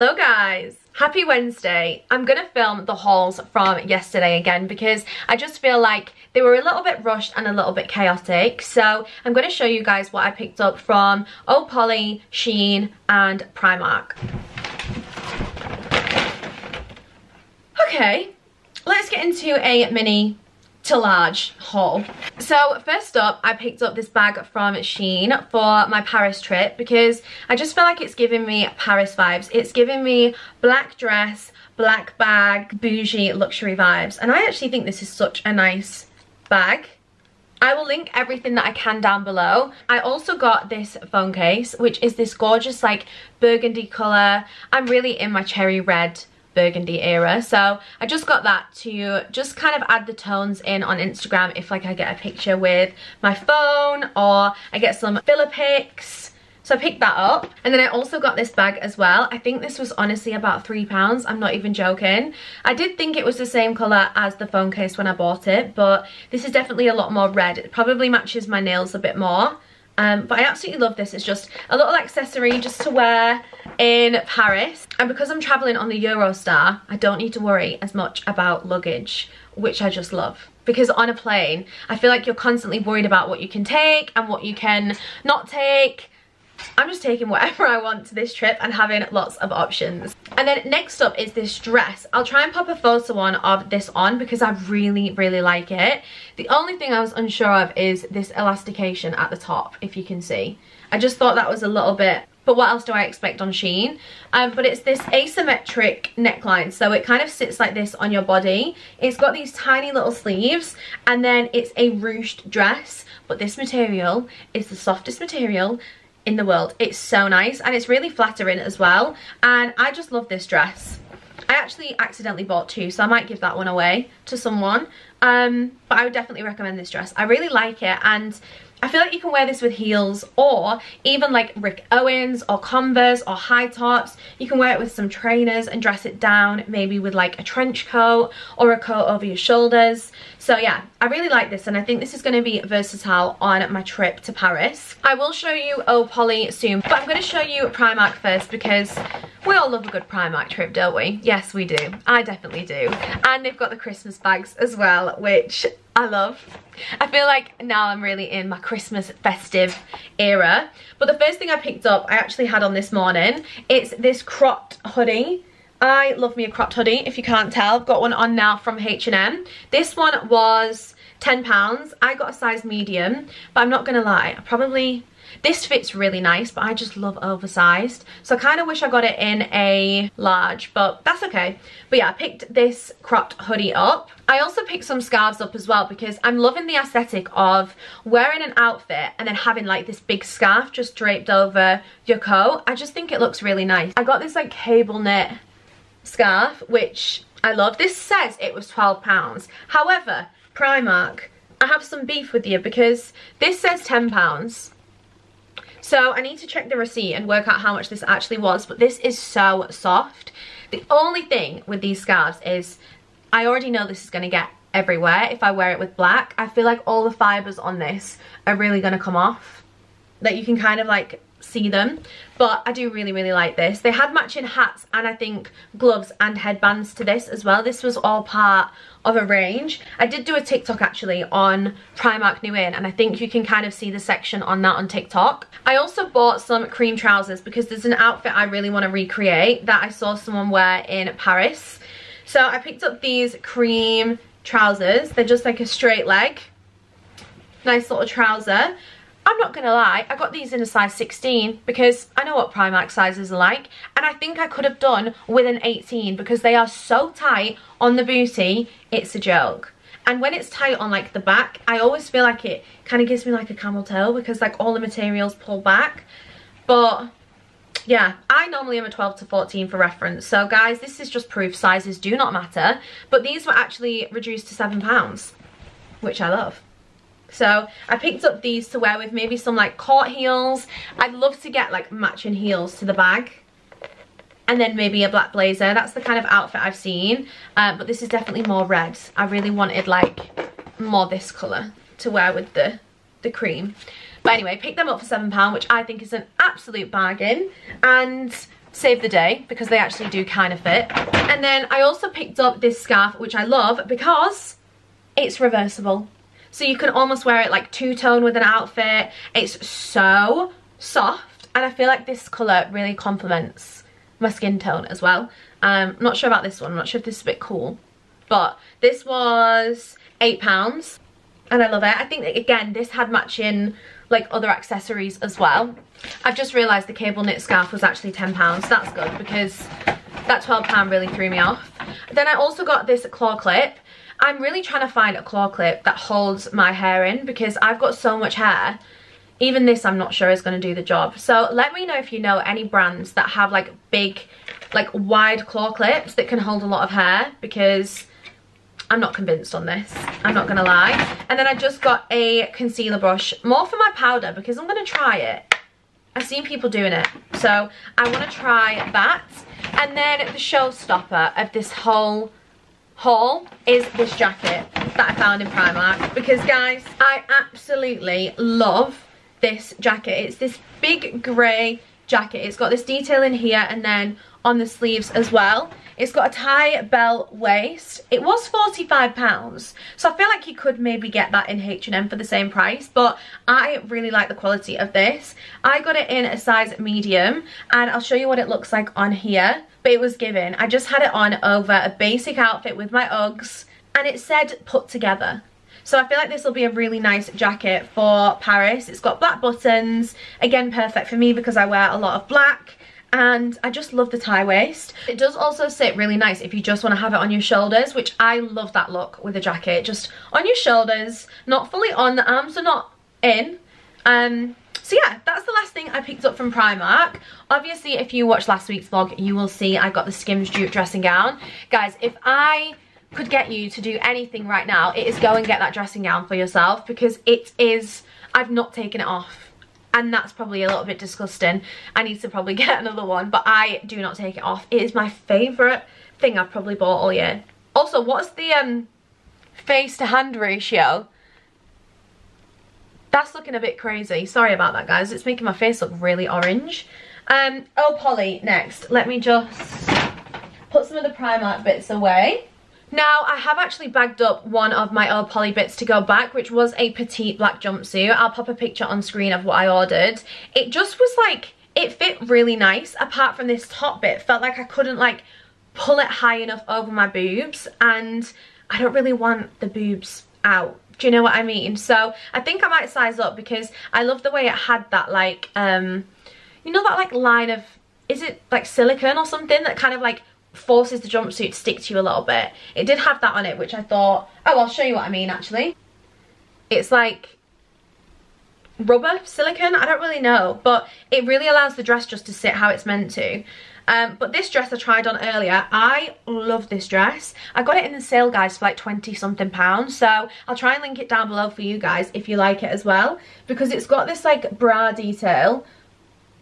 Hello guys! Happy Wednesday. I'm to film the hauls from yesterday again because I just feel like they were a little bit rushed and a little bit chaotic. So I'm to show you guys what I picked up from Opoly, Shein and Primark. Okay, let's get into a mini to large haul. So first up, I picked up this bag from Shein for my Paris trip because I just feel like it's giving me Paris vibes. It's giving me black dress, black bag, bougie luxury vibes. And I actually think this is such a nice bag. I will link everything that I can down below. I also got this phone case, which is this gorgeous like burgundy colour. I'm really in my cherry red burgundy era. So I just got that to just kind of add the tones in on Instagram if like I get a picture with my phone or I get some filler pics. So I picked that up. And then I also got this bag as well. I think this was honestly about three pounds. I'm not even joking. I did think it was the same colour as the phone case when I bought it but this is definitely a lot more red. It probably matches my nails a bit more. Um, but I absolutely love this. It's just a little accessory just to wear in Paris. And because I'm travelling on the Eurostar, I don't need to worry as much about luggage, which I just love. Because on a plane, I feel like you're constantly worried about what you can take and what you can not take I'm just taking whatever I want to this trip and having lots of options. And then next up is this dress. I'll try and pop a photo on of this on because I really, really like it. The only thing I was unsure of is this elastication at the top, if you can see. I just thought that was a little bit but what else do I expect on Shein? Um, but it's this asymmetric neckline, so it kind of sits like this on your body. It's got these tiny little sleeves, and then it's a ruched dress, but this material is the softest material in the world. It's so nice and it's really flattering as well. And I just love this dress. I actually accidentally bought two, so I might give that one away to someone. Um, but I would definitely recommend this dress. I really like it and I feel like you can wear this with heels or even like Rick Owens or Converse or high tops. You can wear it with some trainers and dress it down maybe with like a trench coat or a coat over your shoulders. So yeah, I really like this and I think this is going to be versatile on my trip to Paris. I will show you Oh Polly soon, but I'm going to show you Primark first because we all love a good Primark trip, don't we? Yes, we do. I definitely do. And they've got the Christmas bags as well, which I love. I feel like now I'm really in my Christmas festive era. But the first thing I picked up, I actually had on this morning. It's this cropped hoodie. I love me a cropped hoodie, if you can't tell. I've got one on now from H&M. This one was £10. I got a size medium, but I'm not going to lie. I probably this fits really nice, but I just love oversized. So I kind of wish I got it in a large, but that's okay. But yeah, I picked this cropped hoodie up. I also picked some scarves up as well because I'm loving the aesthetic of wearing an outfit and then having like this big scarf just draped over your coat. I just think it looks really nice. I got this like cable knit scarf, which I love. This says it was £12. However, Primark, I have some beef with you because this says £10 so I need to check the receipt and work out how much this actually was, but this is so soft. The only thing with these scarves is I already know this is going to get everywhere if I wear it with black. I feel like all the fibres on this are really going to come off. That you can kind of like see them. But I do really really like this. They had matching hats and I think gloves and headbands to this as well. This was all part of a range. I did do a TikTok actually on Primark New In and I think you can kind of see the section on that on TikTok. I also bought some cream trousers because there's an outfit I really want to recreate that I saw someone wear in Paris. So I picked up these cream trousers. They're just like a straight leg. Nice little trouser I'm not gonna lie, I got these in a size 16 because I know what Primark sizes are like and I think I could have done with an 18 because they are so tight on the booty, it's a joke. And when it's tight on like the back, I always feel like it kind of gives me like a camel toe because like all the materials pull back. But yeah, I normally am a 12 to 14 for reference. So guys, this is just proof sizes do not matter. But these were actually reduced to £7, which I love. So I picked up these to wear with maybe some like court heels. I'd love to get like matching heels to the bag. And then maybe a black blazer. That's the kind of outfit I've seen. Uh, but this is definitely more red. I really wanted like more this colour to wear with the, the cream. But anyway, picked them up for £7, which I think is an absolute bargain. And save the day because they actually do kind of fit. And then I also picked up this scarf, which I love because it's reversible. So you can almost wear it like two-tone with an outfit. It's so soft. And I feel like this colour really complements my skin tone as well. Um, not sure about this one. I'm not sure if this is a bit cool. But this was £8 and I love it. I think, again, this had matching like other accessories as well. I've just realised the cable knit scarf was actually £10. That's good because that £12 really threw me off. Then I also got this claw clip. I'm really trying to find a claw clip that holds my hair in because I've got so much hair. Even this I'm not sure is going to do the job. So let me know if you know any brands that have like big, like wide claw clips that can hold a lot of hair because I'm not convinced on this. I'm not going to lie. And then I just got a concealer brush, more for my powder because I'm going to try it. I've seen people doing it. So I want to try that. And then the showstopper of this whole haul is this jacket that I found in Primark. Because guys, I absolutely love this jacket. It's this big grey jacket. It's got this detail in here and then on the sleeves as well. It's got a tie belt waist. It was £45, so I feel like you could maybe get that in H&M for the same price, but I really like the quality of this. I got it in a size medium, and I'll show you what it looks like on here, but it was given. I just had it on over a basic outfit with my Uggs, and it said put together. So I feel like this will be a really nice jacket for Paris. It's got black buttons, again perfect for me because I wear a lot of black and I just love the tie waist. It does also sit really nice if you just want to have it on your shoulders, which I love that look with a jacket. Just on your shoulders, not fully on, the arms are not in. Um, so yeah, that's the last thing I picked up from Primark. Obviously, if you watched last week's vlog, you will see I got the Skims dupe dressing gown. Guys, if I could get you to do anything right now, it is go and get that dressing gown for yourself because it is, I've not taken it off and that's probably a little bit disgusting. I need to probably get another one, but I do not take it off. It is my favourite thing I've probably bought all year. Also, what's the um, face to hand ratio? That's looking a bit crazy. Sorry about that, guys. It's making my face look really orange. Um, oh, Polly, next. Let me just put some of the Primark bits away. Now, I have actually bagged up one of my old Polly bits to go back, which was a petite black jumpsuit. I'll pop a picture on screen of what I ordered. It just was like, it fit really nice, apart from this top bit. Felt like I couldn't like pull it high enough over my boobs, and I don't really want the boobs out. Do you know what I mean? So I think I might size up because I love the way it had that like, um, you know that like line of, is it like silicone or something that kind of like forces the jumpsuit to stick to you a little bit. It did have that on it, which I thought, oh, I'll show you what I mean, actually. It's like rubber, silicone, I don't really know, but it really allows the dress just to sit how it's meant to. Um, but this dress I tried on earlier, I love this dress. I got it in the sale, guys, for like 20 something pounds. So I'll try and link it down below for you guys if you like it as well. Because it's got this like bra detail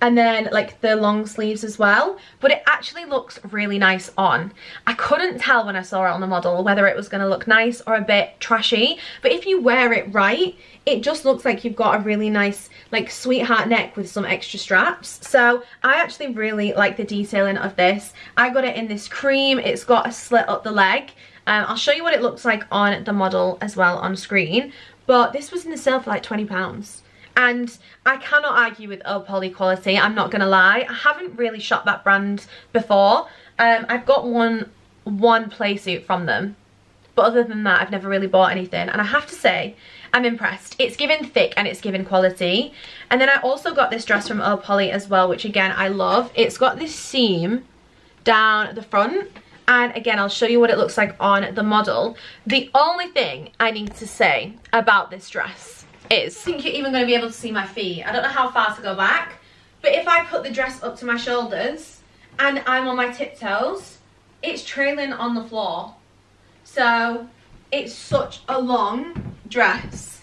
and then like the long sleeves as well but it actually looks really nice on. I couldn't tell when i saw it on the model whether it was going to look nice or a bit trashy but if you wear it right it just looks like you've got a really nice like sweetheart neck with some extra straps. So i actually really like the detailing of this. I got it in this cream. It's got a slit up the leg. Um, i'll show you what it looks like on the model as well on screen but this was in the sale for like 20 pounds and I cannot argue with Oh Polly quality, I'm not gonna lie. I haven't really shot that brand before. Um, I've got one, one playsuit from them, but other than that, I've never really bought anything. And I have to say, I'm impressed. It's given thick and it's given quality. And then I also got this dress from Oh Polly as well, which again, I love. It's got this seam down the front. And again, I'll show you what it looks like on the model. The only thing I need to say about this dress is. I think you're even going to be able to see my feet. I don't know how far to go back, but if I put the dress up to my shoulders and I'm on my tiptoes, it's trailing on the floor. So it's such a long dress.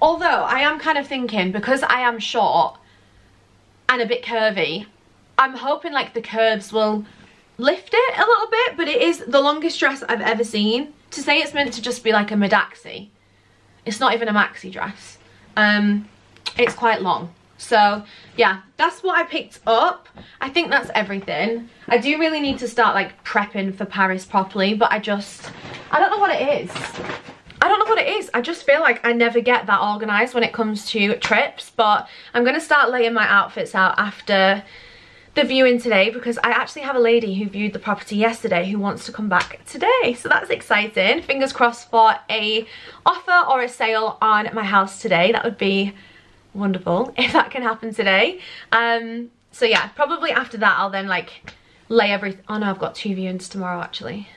Although I am kind of thinking, because I am short and a bit curvy, I'm hoping like the curves will lift it a little bit, but it is the longest dress I've ever seen. To say it's meant to just be like a Midaxi it's not even a maxi dress. Um, it's quite long. So yeah, that's what I picked up. I think that's everything. I do really need to start like prepping for Paris properly, but I just, I don't know what it is. I don't know what it is. I just feel like I never get that organised when it comes to trips, but I'm going to start laying my outfits out after the viewing today because I actually have a lady who viewed the property yesterday who wants to come back today. So that's exciting. Fingers crossed for a offer or a sale on my house today. That would be wonderful if that can happen today. Um, so yeah, probably after that I'll then like lay everything. Oh no, I've got two viewings tomorrow actually.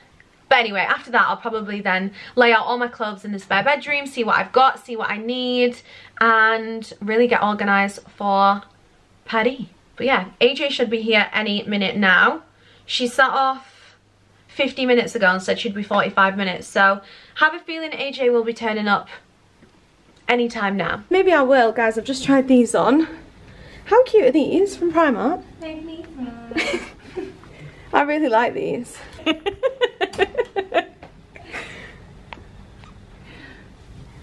But anyway, after that, I'll probably then lay out all my clothes in the spare bedroom, see what I've got, see what I need, and really get organised for Paris. But yeah, AJ should be here any minute now. She set off 50 minutes ago and said she'd be 45 minutes. So have a feeling AJ will be turning up anytime now. Maybe I will, guys. I've just tried these on. How cute are these from Primark? I really like these.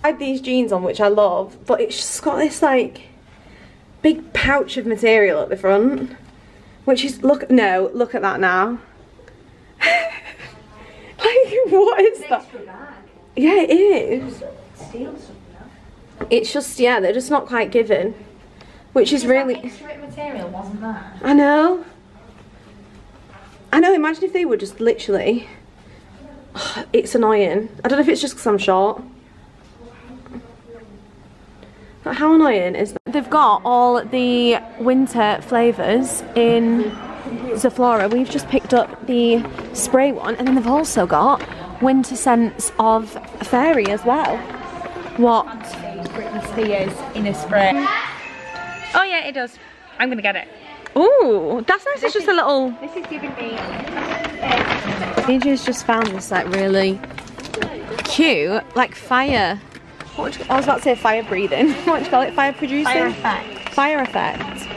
I had these jeans on which I love, but it's just got this like big pouch of material at the front. Which is, look, no, look at that now. like, what is that? Yeah, it is. It's just, yeah, they're just not quite given. Which is really... material wasn't that? I know. I know, imagine if they were just literally... It's annoying. I don't know if it's just because I'm short. But how annoying is that? They've got all the winter flavours in Zoflora. We've just picked up the spray one and then they've also got winter scents of fairy as well. What? Britney Spears in a spray. Oh yeah, it does. I'm gonna get it. Ooh, that's nice. It's just a little... This is giving me... AJ's just found this like really cute, like fire. What you, I was about to say fire breathing. what would you call it? Fire producing? Fire effect. Fire effect.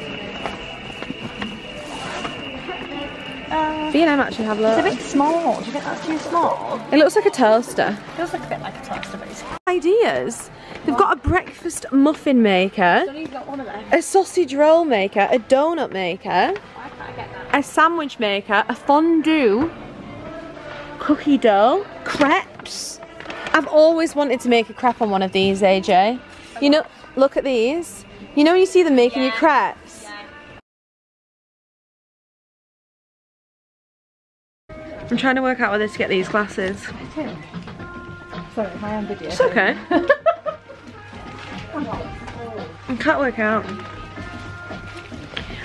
Uh, B and M actually have a loads. it's a bit small. Do you think that's too small? It looks like a toaster. It Feels like a bit like a toaster, but it's... Ideas. They've got a breakfast muffin maker, You've got one of them. a sausage roll maker, a donut maker, I can't get that. a sandwich maker, a fondue, cookie dough, crepes. I've always wanted to make a crepe on one of these, AJ. You know, look at these. You know when you see them making your crepes? I'm trying to work out whether to get these glasses. Sorry, my own video. It's okay. I can't work out.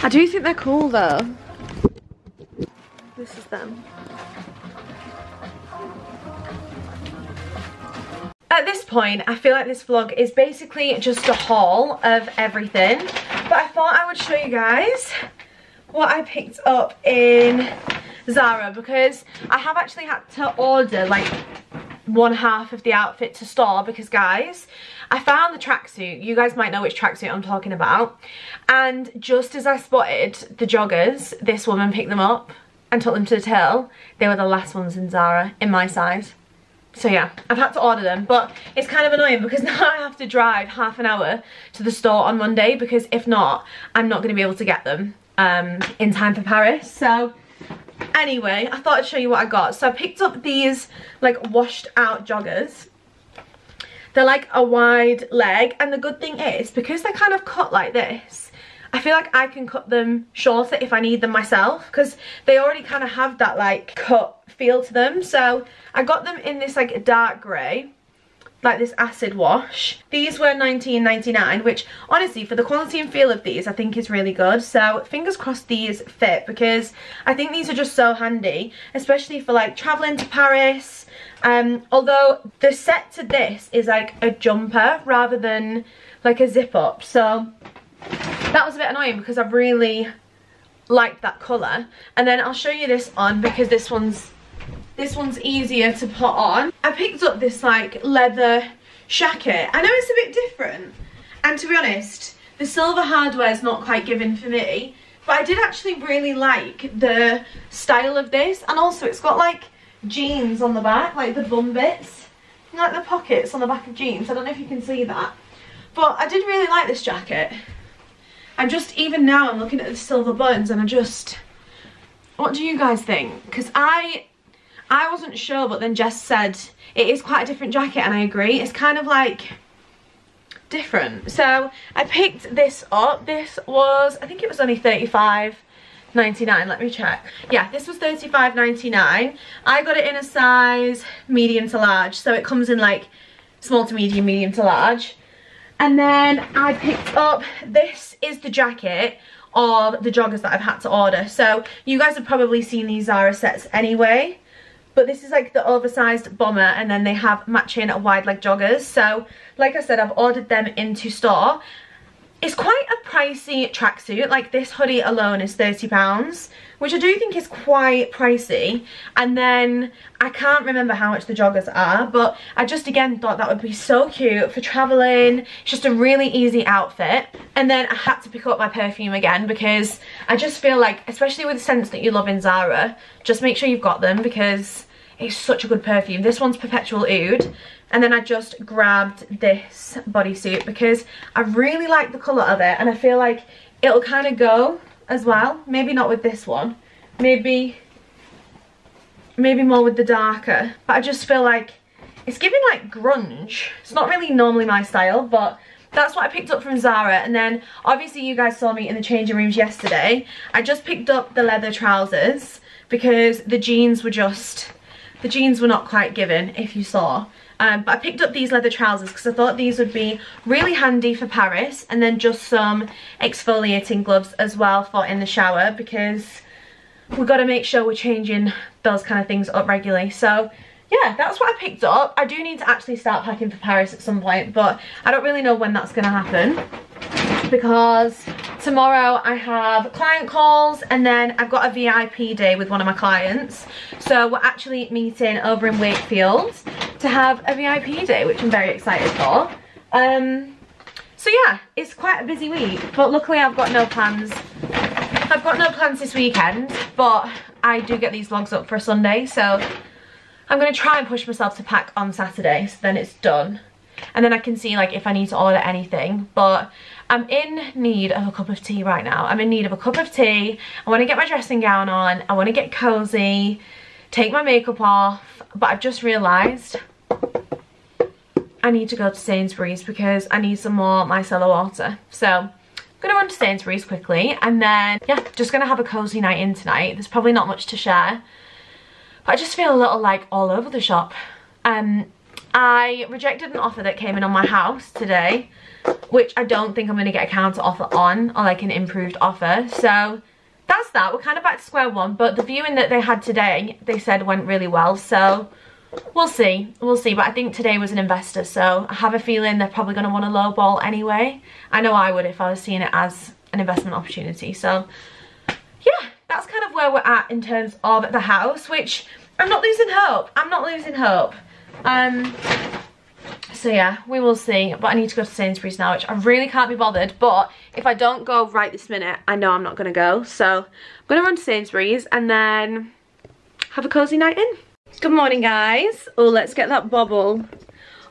I do think they're cool though. This is them. This point, I feel like this vlog is basically just a haul of everything. But I thought I would show you guys what I picked up in Zara because I have actually had to order like one half of the outfit to store because guys I found the tracksuit. You guys might know which tracksuit I'm talking about. And just as I spotted the joggers this woman picked them up and took them to the they were the last ones in Zara in my size so yeah, I've had to order them, but it's kind of annoying because now I have to drive half an hour to the store on Monday because if not, I'm not going to be able to get them um, in time for Paris. So anyway, I thought I'd show you what I got. So I picked up these like washed out joggers. They're like a wide leg and the good thing is because they're kind of cut like this, I feel like I can cut them shorter if I need them myself because they already kind of have that like cut feel to them. So I got them in this like dark grey like this acid wash. These were 19.99, which honestly for the quality and feel of these I think is really good. So fingers crossed these fit because I think these are just so handy, especially for like traveling to Paris. Um, although the set to this is like a jumper rather than like a zip up. So that was a bit annoying because I really liked that colour. And then I'll show you this on because this one's this one's easier to put on. I picked up this like leather jacket. I know it's a bit different. And to be honest, the silver hardware is not quite given for me. But I did actually really like the style of this. And also it's got like jeans on the back, like the bum bits. Like the pockets on the back of jeans. I don't know if you can see that. But I did really like this jacket. I'm just, even now I'm looking at the silver buttons and I just, what do you guys think? Because I, I wasn't sure but then Jess said it is quite a different jacket and I agree. It's kind of like different. So I picked this up. This was, I think it was only 35 99 let me check yeah this was 35.99 i got it in a size medium to large so it comes in like small to medium medium to large and then i picked up this is the jacket of the joggers that i've had to order so you guys have probably seen these zara sets anyway but this is like the oversized bomber and then they have matching wide leg joggers. So like i said i've ordered them into store it's quite a pricey tracksuit. Like this hoodie alone is £30, which I do think is quite pricey. And then I can't remember how much the joggers are, but I just again thought that would be so cute for traveling. It's just a really easy outfit. And then I had to pick up my perfume again because I just feel like, especially with the scents that you love in Zara, just make sure you've got them because it's such a good perfume. This one's Perpetual Oud and then I just grabbed this bodysuit because I really like the colour of it and I feel like it'll kind of go as well. Maybe not with this one. Maybe, maybe more with the darker. But I just feel like it's giving like grunge. It's not really normally my style, but that's what I picked up from Zara. And then obviously you guys saw me in the changing rooms yesterday. I just picked up the leather trousers because the jeans were just, the jeans were not quite given if you saw. Um, but I picked up these leather trousers because I thought these would be really handy for Paris and then just some exfoliating gloves as well for in the shower because we've got to make sure we're changing those kind of things up regularly. So yeah, that's what I picked up. I do need to actually start packing for Paris at some point, but I don't really know when that's going to happen because tomorrow I have client calls and then I've got a VIP day with one of my clients. So we're actually meeting over in Wakefield to have a VIP day, which I'm very excited for. Um, so yeah, it's quite a busy week, but luckily I've got no plans. I've got no plans this weekend, but I do get these vlogs up for Sunday, so I'm going to try and push myself to pack on Saturday, so then it's done. And then I can see like if I need to order anything, but I'm in need of a cup of tea right now. I'm in need of a cup of tea. I want to get my dressing gown on. I want to get cozy, take my makeup off. But I've just realised I need to go to Sainsbury's because I need some more micellar water. So to run to Sainsbury's quickly and then, yeah, just going to have a cozy night in tonight. There's probably not much to share. But I just feel a little like all over the shop. Um, I rejected an offer that came in on my house today which I don't think I'm going to get a counter offer on or like an improved offer. So that's that. We're kind of back to square one, but the viewing that they had today, they said went really well. So we'll see. We'll see. But I think today was an investor, so I have a feeling they're probably going to want a low ball anyway. I know I would if I was seeing it as an investment opportunity. So yeah, that's kind of where we're at in terms of the house, which I'm not losing hope. I'm not losing hope. Um, so yeah, we will see. But I need to go to Sainsbury's now, which I really can't be bothered. But if I don't go right this minute, I know I'm not going to go. So I'm going to run to Sainsbury's and then have a cozy night in. Good morning, guys. Oh, let's get that bobble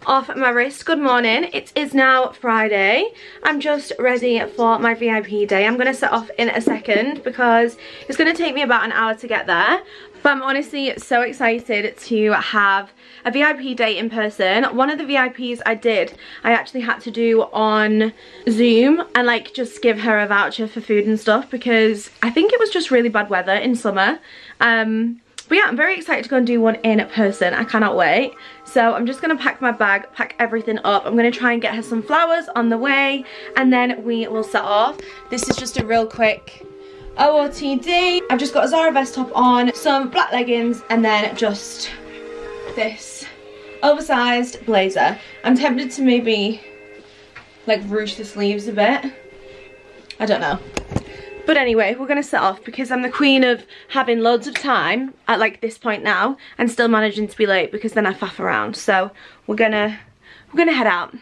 off my wrist. Good morning. It is now Friday. I'm just ready for my VIP day. I'm going to set off in a second because it's going to take me about an hour to get there. But I'm honestly so excited to have a VIP day in person. One of the VIPs I did, I actually had to do on Zoom and like just give her a voucher for food and stuff because I think it was just really bad weather in summer. Um, but yeah, I'm very excited to go and do one in person. I cannot wait. So I'm just going to pack my bag, pack everything up. I'm going to try and get her some flowers on the way and then we will set off. This is just a real quick OOTD. I've just got a Zara vest top on, some black leggings, and then just this oversized blazer. I'm tempted to maybe like ruche the sleeves a bit. I don't know. But anyway, we're going to set off because I'm the queen of having loads of time at like this point now and still managing to be late because then I faff around. So we're going to we're going to head out.